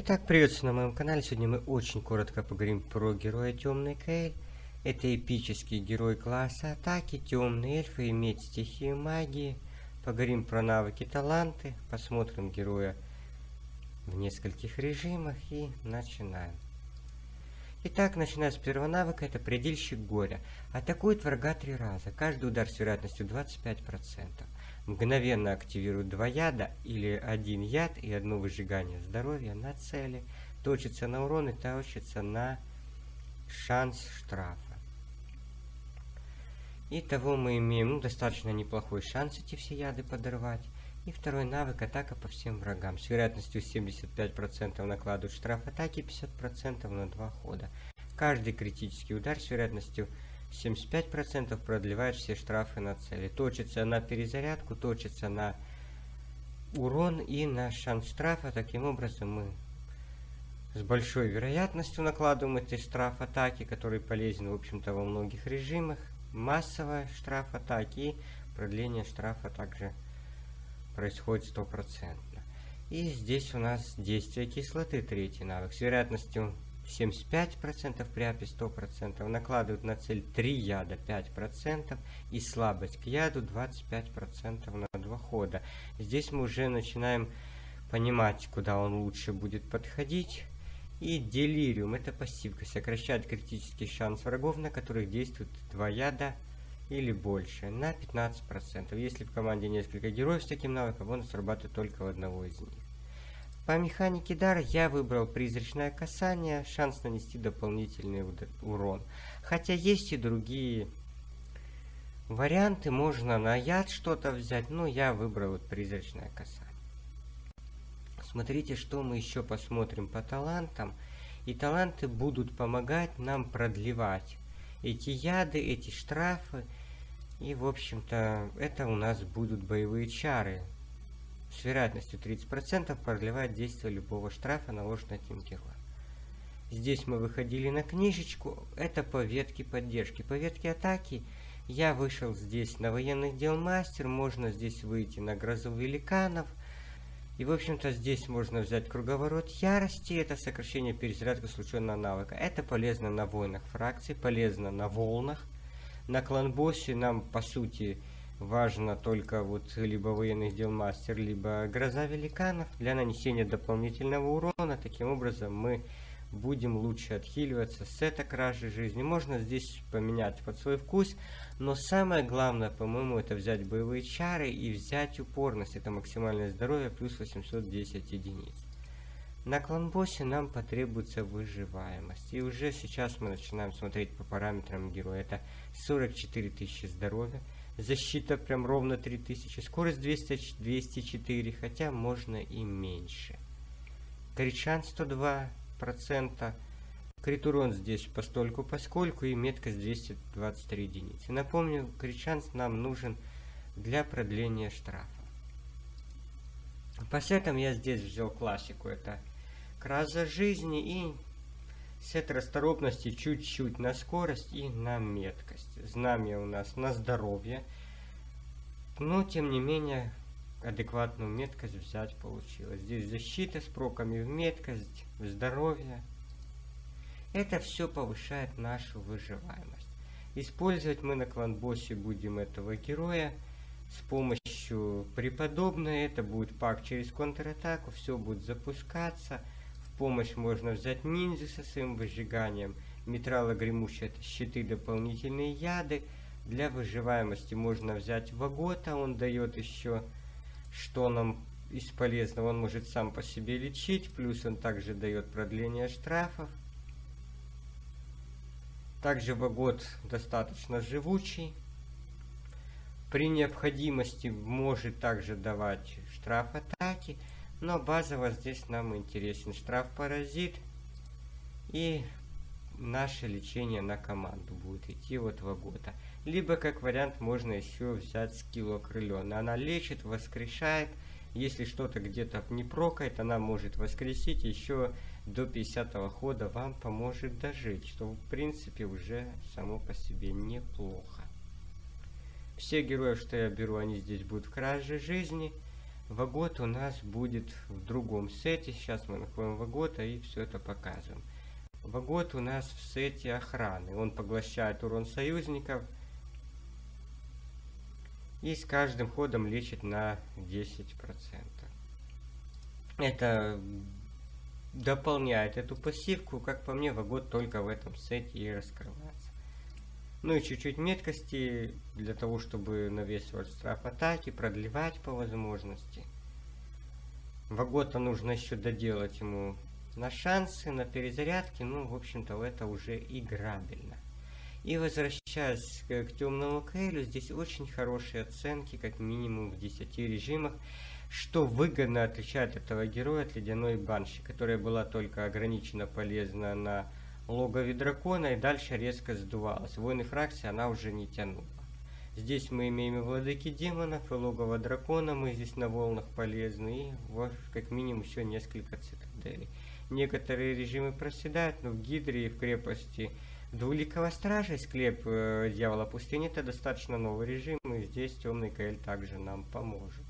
Итак, приветствую на моем канале. Сегодня мы очень коротко поговорим про героя Темный Кейл. Это эпический герой класса атаки, темный эльф, иметь стихию магии. Поговорим про навыки, таланты, посмотрим героя в нескольких режимах и начинаем. Итак, начиная с первого навыка, это предельщик горя. Атакует врага три раза, каждый удар с вероятностью 25% мгновенно активирует два яда или один яд и одно выжигание здоровья на цели, точится на урон и точится на шанс штрафа. Итого мы имеем ну, достаточно неплохой шанс эти все яды подорвать. И второй навык атака по всем врагам. С вероятностью 75% накладывают штраф атаки, 50% на два хода. Каждый критический удар с вероятностью 75% продлевает все штрафы на цели. Точится на перезарядку, точится на урон и на шанс штрафа. Таким образом мы с большой вероятностью накладываем эти штраф атаки, который полезен, в общем-то, во многих режимах. Массовая штраф атаки и продление штрафа также происходит стопроцентно. И здесь у нас действие кислоты, третий навык, с вероятностью 75% при апе 100%, накладывают на цель 3 яда 5% и слабость к яду 25% на 2 хода. Здесь мы уже начинаем понимать, куда он лучше будет подходить. И делириум, это пассивка, сокращает критический шанс врагов, на которых действует 2 яда или больше, на 15%. Если в команде несколько героев с таким навыком, он срабатывает только у одного из них. По механике дара я выбрал призрачное касание, шанс нанести дополнительный урон. Хотя есть и другие варианты, можно на яд что-то взять, но я выбрал вот призрачное касание. Смотрите, что мы еще посмотрим по талантам. И таланты будут помогать нам продлевать эти яды, эти штрафы. И, в общем-то, это у нас будут боевые чары с вероятностью 30% продлевает действие любого штрафа, наложенного этим героем. Здесь мы выходили на книжечку, это по ветке поддержки. По ветке атаки я вышел здесь на военных дел мастер, можно здесь выйти на грозу великанов. И, в общем-то, здесь можно взять круговорот ярости, это сокращение перезарядки случайного навыка. Это полезно на войнах фракций, полезно на волнах. На клан-боссе нам, по сути, важно только вот либо военный дел мастер, либо гроза великанов для нанесения дополнительного урона. Таким образом мы будем лучше отхиливаться с этой кражи жизни. Можно здесь поменять под свой вкус, но самое главное, по-моему, это взять боевые чары и взять упорность. Это максимальное здоровье плюс 810 единиц. На клан-боссе нам потребуется выживаемость. И уже сейчас мы начинаем смотреть по параметрам героя. Это 44 тысячи здоровья, Защита прям ровно 3000. Скорость 200, 204, хотя можно и меньше. Кричан 102%. Крит урон здесь постольку поскольку и меткость 223 единицы. Напомню, кричанс нам нужен для продления штрафа. По сетам я здесь взял классику. Это краза жизни и Сет расторопности чуть-чуть на скорость и на меткость. Знамя у нас на здоровье. Но, тем не менее, адекватную меткость взять получилось. Здесь защита с проками в меткость, в здоровье. Это все повышает нашу выживаемость. Использовать мы на клан-боссе будем этого героя с помощью преподобной. Это будет пак через контратаку. Все будет запускаться помощь можно взять ниндзя со своим выжиганием. Металлогремущие щиты, дополнительные яды. Для выживаемости можно взять Вагота, он дает еще, что нам из полезного, он может сам по себе лечить, плюс он также дает продление штрафов. Также Вагот достаточно живучий. При необходимости может также давать штраф атаки. Но базово здесь нам интересен штраф-паразит. И наше лечение на команду будет идти вот два года. Либо, как вариант, можно еще взять скилл окрыленный. Она лечит, воскрешает. Если что-то где-то не прокает, она может воскресить еще до 50 -го хода вам поможет дожить, что в принципе уже само по себе неплохо. Все герои, что я беру, они здесь будут в краже жизни. Вагот у нас будет в другом сете. Сейчас мы находим Вагота и все это показываем. Вагот у нас в сете охраны. Он поглощает урон союзников. И с каждым ходом лечит на 10%. Это дополняет эту пассивку. Как по мне, Вагот только в этом сете и раскрывается. Ну и чуть-чуть меткости для того, чтобы навесывать штраф атаки, продлевать по возможности. Вагота нужно еще доделать ему на шансы, на перезарядки. Ну, в общем-то, это уже играбельно. И возвращаясь к, к темному Кейлю, здесь очень хорошие оценки, как минимум в 10 режимах, что выгодно отличает этого героя от ледяной банши, которая была только ограниченно полезна на логове дракона и дальше резко сдувалась. Войны фракции она уже не тянула. Здесь мы имеем и владыки демонов, и логово дракона, мы здесь на волнах полезны, и вот, как минимум еще несколько цитаделей. Некоторые режимы проседают, но в Гидре и в крепости Двуликого Стража склеп э, Дьявола Пустыни это достаточно новый режим, и здесь Темный КЛ также нам поможет.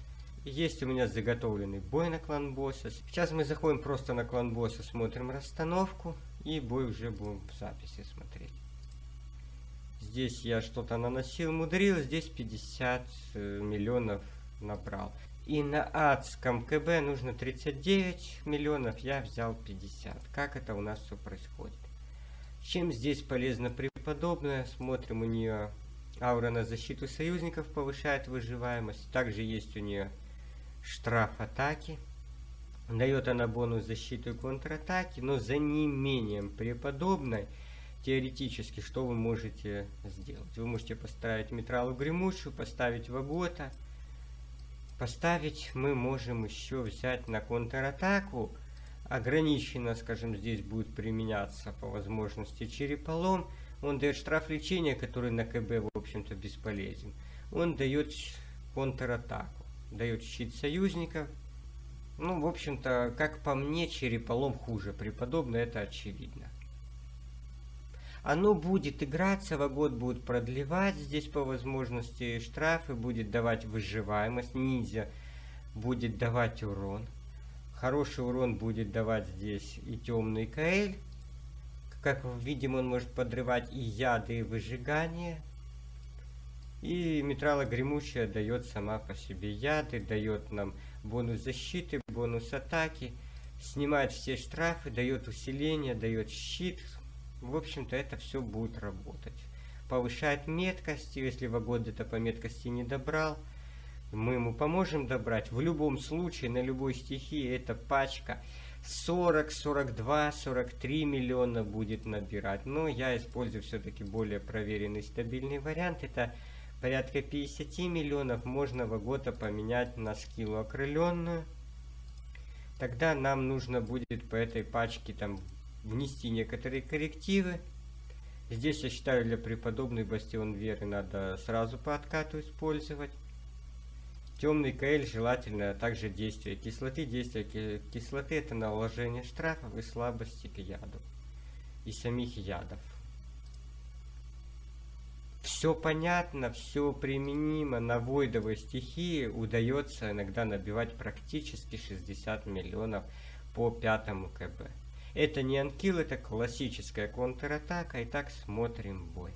Есть у меня заготовленный бой на клан босса. Сейчас мы заходим просто на клан босса, смотрим расстановку. И бой уже будем в записи смотреть. Здесь я что-то наносил, мудрил, здесь 50 э, миллионов набрал. И на адском КБ нужно 39 миллионов, я взял 50. Как это у нас все происходит? Чем здесь полезно преподобная? Смотрим, у нее аура на защиту союзников повышает выживаемость. Также есть у нее штраф атаки. Дает она бонус защиты и контратаки, но за неимением преподобной, теоретически, что вы можете сделать? Вы можете поставить метралу гремучую, поставить вагота. Поставить мы можем еще взять на контратаку. Ограниченно, скажем, здесь будет применяться по возможности череполом. Он дает штраф лечения, который на КБ, в общем-то, бесполезен. Он дает контратаку, дает щит союзников, ну, в общем-то, как по мне, череполом хуже преподобно, это очевидно. Оно будет играться, в год будет продлевать здесь по возможности штрафы, будет давать выживаемость, ниндзя будет давать урон. Хороший урон будет давать здесь и темный КЛ. Как видим, он может подрывать и яды, и выжигание. И метрала гремучая дает сама по себе яды, дает нам бонус защиты, бонус атаки, снимает все штрафы, дает усиление, дает щит. В общем-то, это все будет работать. Повышает меткость, если Вагод где-то по меткости не добрал, мы ему поможем добрать. В любом случае, на любой стихии эта пачка 40, 42, 43 миллиона будет набирать. Но я использую все-таки более проверенный стабильный вариант. Это порядка 50 миллионов можно Вагота поменять на скиллу окрыленную. Тогда нам нужно будет по этой пачке там внести некоторые коррективы. Здесь, я считаю, для преподобной бастион веры надо сразу по откату использовать. Темный КЛ желательно также действие кислоты. Действие кислоты это наложение штрафов и слабости к яду. И самих ядов все понятно, все применимо на войдовой стихии, удается иногда набивать практически 60 миллионов по пятому КБ. Это не анкил, это классическая контратака. Итак, смотрим бой.